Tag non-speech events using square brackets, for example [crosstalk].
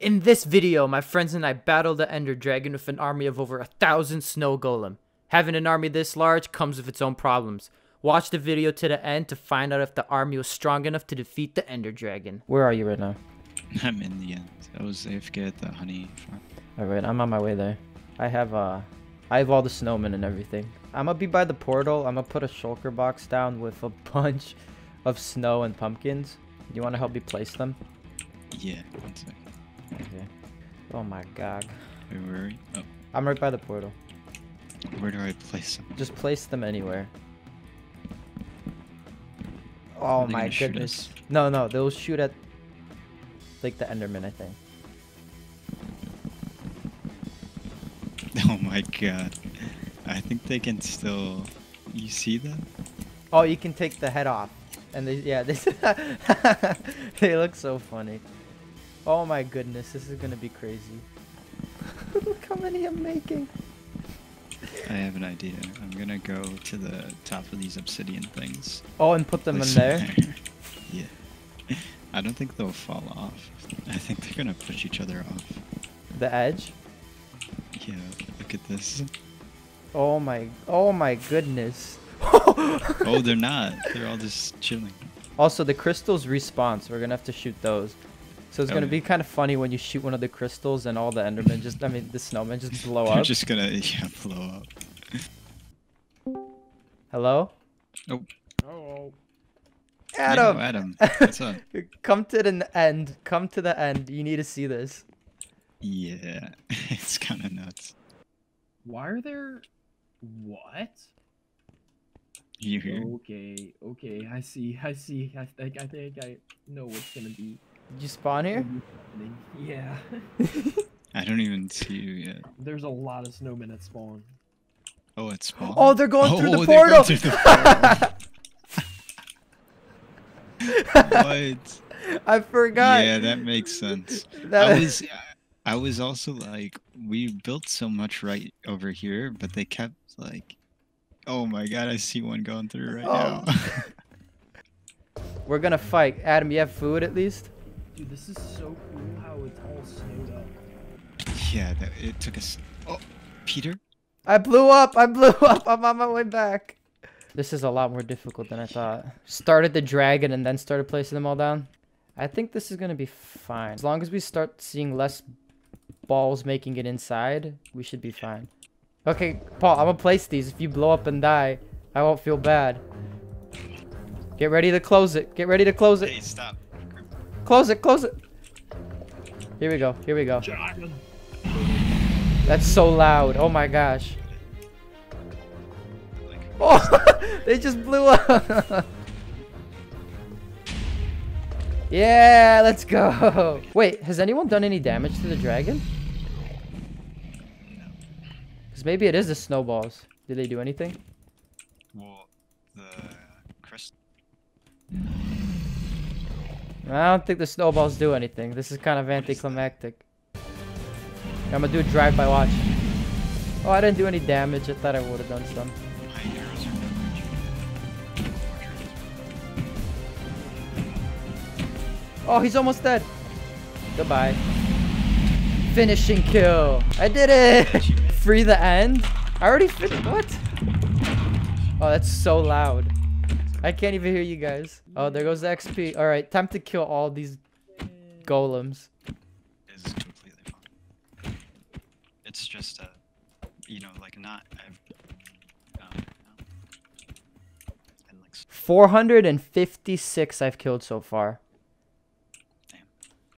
In this video, my friends and I battled the Ender Dragon with an army of over a thousand snow golem. Having an army this large comes with its own problems. Watch the video to the end to find out if the army was strong enough to defeat the Ender Dragon. Where are you right now? [laughs] I'm in the end. I was AFK at the honey farm. Alright, I'm on my way there. I have uh I have all the snowmen and everything. I'm gonna be by the portal. I'm gonna put a shulker box down with a [laughs] bunch of snow and pumpkins. You wanna help me place them? Yeah, one second. Oh my god. Wait, where are you? Oh, I'm right by the portal. where do I place them? Just place them anywhere. Oh my goodness. No, no, they'll shoot at like the Enderman, I think. [laughs] Oh my god. I think they can still. You see that? Oh, you can take the head off. And they yeah, they [laughs] they look so funny. Oh my goodness, this is gonna be crazy. [laughs] look how many I'm making. I have an idea. I'm gonna go to the top of these obsidian things. Oh, and put them in place there. [laughs] yeah. [laughs] I don't think they'll fall off. I think they're gonna push each other off. The edge. Yeah, look at this. Oh my oh my goodness. Oh, they're not. They're all just chilling. Also, the crystals respawn, so we're gonna have to shoot those. So it's Oh, gonna yeah. be kind of funny when you shoot one of the crystals and all the Endermen just, I mean, the snowmen just [laughs] blow They're up. just gonna [laughs] yeah blow up. Hello? Oh, Oh, Adam! Yo, Adam, what's up? [laughs] Come to the end. Come to the end. You need to see this. Yeah, it's kind of nuts. why are there? What? You hear? Okay, okay, I see, I see. I think, I think I know what's gonna be. Did you spawn here? Yeah, [laughs] I don't even see you yet. there's a lot of snowmen at spawn. Oh, it's spawn. Oh, they're going through the Oh, they're going portal! through the [laughs] [laughs] what? I forgot. Yeah, that makes sense. That- I was, I was also like, we built so much right over here, but they kept like, oh my god, I see one going through right Oh. now. We're gonna fight. Adam, you have food at least? Dude, this is so cool how it's all snowed up. yeah, that, it took us. Oh, Peter. I blew up. I blew [laughs] up. I'm on my way back. This is a lot more difficult than I thought. Started the dragon and then started placing them all down. I think this is gonna be fine. As long as we start seeing less balls making it inside, we should be fine. Okay, Paul, I'm gonna place these. If you blow up and die, I won't feel bad. Get ready to close it. Get ready to close it. Hey, stop. Close it. Close it. Here we go. Here we go. That's so loud. Oh my gosh. [laughs] Oh, [laughs] they just blew up. [laughs] yeah, let's go. Wait, has anyone done any damage to the dragon? Because maybe it is the snowballs. Did they do anything? the I don't think the snowballs do anything. This is kind of anticlimactic. I'm gonna do a drive-by watch. Oh, I didn't do any damage. I thought I would have done some. Oh, he's almost dead. Goodbye. Finishing kill. I did it. [laughs] Free the end. I already finished. What? Oh, that's so loud. I can't even hear you guys. Oh, there goes the XP. All right, time to kill all these golems. is completely fine. It's just a, you know, like not. Um, and like, 456 I've killed so far.